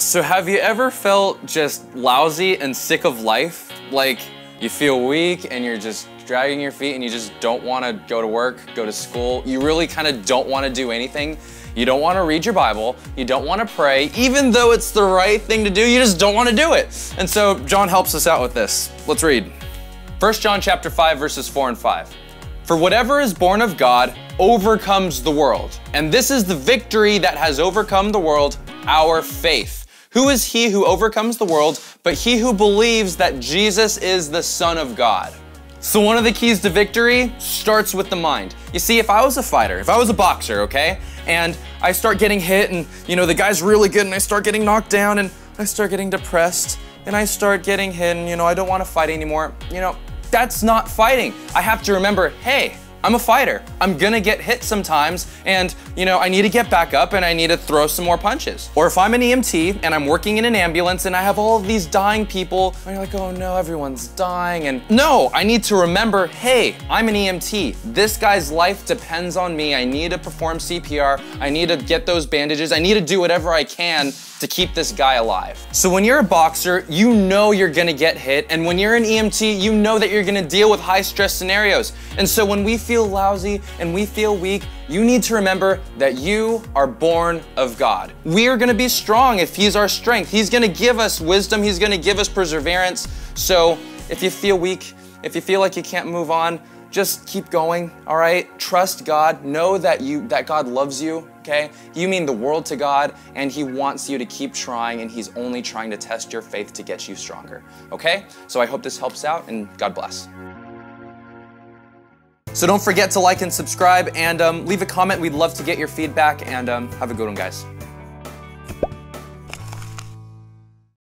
So have you ever felt just lousy and sick of life? Like you feel weak and you're just dragging your feet and you just don't want to go to work, go to school. You really kind of don't want to do anything. You don't want to read your Bible. You don't want to pray. Even though it's the right thing to do, you just don't want to do it. And so John helps us out with this. Let's read. 1 John chapter 5 verses 4 and 5. For whatever is born of God overcomes the world. And this is the victory that has overcome the world, our faith. Who is he who overcomes the world but he who believes that Jesus is the Son of God? So one of the keys to victory starts with the mind. You see, if I was a fighter, if I was a boxer, okay, and I start getting hit and, you know, the guy's really good and I start getting knocked down and I start getting depressed and I start getting hit and, you know, I don't want to fight anymore, you know, that's not fighting. I have to remember, hey, I'm a fighter. I'm gonna get hit sometimes, and you know, I need to get back up and I need to throw some more punches. Or if I'm an EMT and I'm working in an ambulance and I have all of these dying people, and you're like, oh no, everyone's dying. And no, I need to remember, hey, I'm an EMT. This guy's life depends on me. I need to perform CPR. I need to get those bandages. I need to do whatever I can to keep this guy alive. So when you're a boxer, you know you're gonna get hit, and when you're an EMT, you know that you're gonna deal with high stress scenarios. And so when we feel lousy and we feel weak, you need to remember that you are born of God. We are gonna be strong if He's our strength. He's gonna give us wisdom, He's gonna give us perseverance. So if you feel weak, if you feel like you can't move on, just keep going, all right? Trust God. Know that you that God loves you, okay? You mean the world to God and he wants you to keep trying and he's only trying to test your faith to get you stronger. Okay? So I hope this helps out and God bless. So don't forget to like and subscribe and um, leave a comment. We'd love to get your feedback and um, have a good one, guys.